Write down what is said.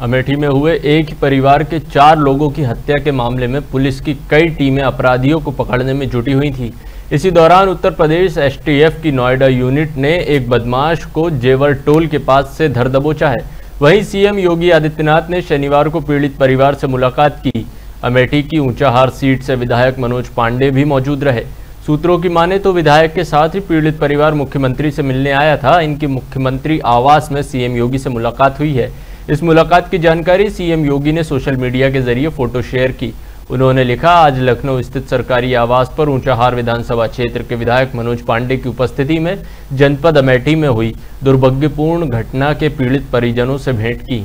अमेठी में हुए एक परिवार के चार लोगों की हत्या के मामले में पुलिस की कई टीमें अपराधियों को पकड़ने में जुटी हुई थी। इसी दौरान उत्तर प्रदेश एसटीएफ की नोएडा यूनिट ने एक बदमाश को जेवर टोल के पास से धर दबोचा है। वहीं सीएम योगी आदित्यनाथ ने शनिवार को पीड़ित परिवार से मुलाकात की। अमेठी की ऊंचाहार सीट से विधायक मनोज पांडे भी मौजूद रहे। सूत्रों की माने तो विधायक के साथ ही पीड़ित परिवार मुख्यमंत्री से मिलने आया था। इनकी मुख्यमंत्री आवास में सीएम योगी से मुलाकात हुई है। इस मुलाकात की जानकारी सीएम योगी ने सोशल मीडिया के ज़रिए फ़ोटो शेयर की। उन्होंने लिखा, आज लखनऊ स्थित सरकारी आवास पर ऊंचाहार विधानसभा क्षेत्र के विधायक मनोज पांडे की उपस्थिति में जनपद अमेठी में हुई दुर्भाग्यपूर्ण घटना के पीड़ित परिजनों से भेंट की।